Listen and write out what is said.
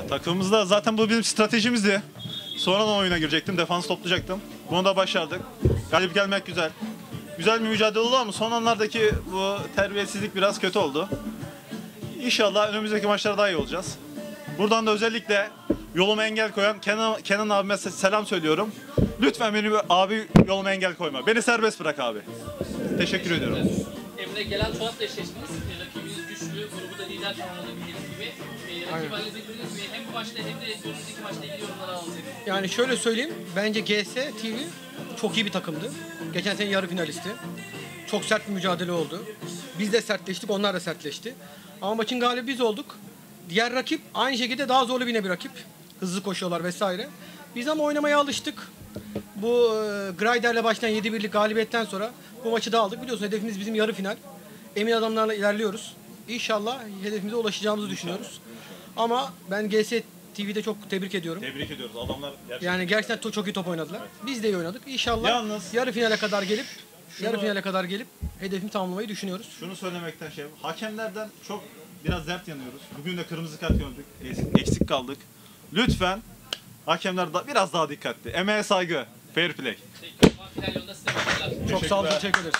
Ya takımımızda zaten bu bizim stratejimizdi. Sonradan oyuna girecektim, defans toplayacaktım. Bunu da başardık. Galip gelmek güzel. Güzel bir mücadele oldu ama son anlardaki bu terbiyesizlik biraz kötü oldu. İnşallah önümüzdeki maçlarda daha iyi olacağız. Buradan da özellikle yoluma engel koyan Kenan, Kenan abime se- selam söylüyorum. Lütfen benim abi yoluma engel koyma. Beni serbest bırak abi. Teşekkür ediyorum. Emre gelen Polat'la eşleştiniz. Tamamladı bildiğiniz gibi. E, rakip analiz ettiniz mi? Hem bu maçta hem de önümüzdeki maçla ilgili yorumlar alalım. Yani şöyle söyleyeyim. Bence GS TV çok iyi bir takımdı. Geçen sene yarı finalisti. Çok sert bir mücadele oldu. Biz de sertleştik, onlar da sertleşti. Ama maçın galibi biz olduk. Diğer rakip aynı şekilde daha zorlu bir bir rakip. Hızlı koşuyorlar vesaire. Biz ama oynamaya alıştık. Bu e, Greider'le başlayan 7-1'lik galibiyetten sonra bu maçı da aldık. Biliyorsun hedefimiz bizim yarı final. Emin adamlarla ilerliyoruz. İnşallah hedefimize ulaşacağımızı düşünüyoruz. Ama ben GS TV'de çok tebrik ediyorum. Tebrik ediyoruz. Adamlar gerçekten Yani gerçekten to- çok iyi top oynadılar. Biz de iyi oynadık. İnşallah Yalnız- yarı finale kadar gelip Şunu- yarı finale kadar gelip hedefimi tamamlamayı düşünüyoruz. Şunu söylemekten şey, hakemlerden çok biraz dert yanıyoruz. Bugün de kırmızı kart gördük, eksik kaldık. Lütfen hakemler da biraz daha dikkatli. Emeğe saygı, fair play. Çok sağ olun. Teşekkürler. Teşekkür ederiz.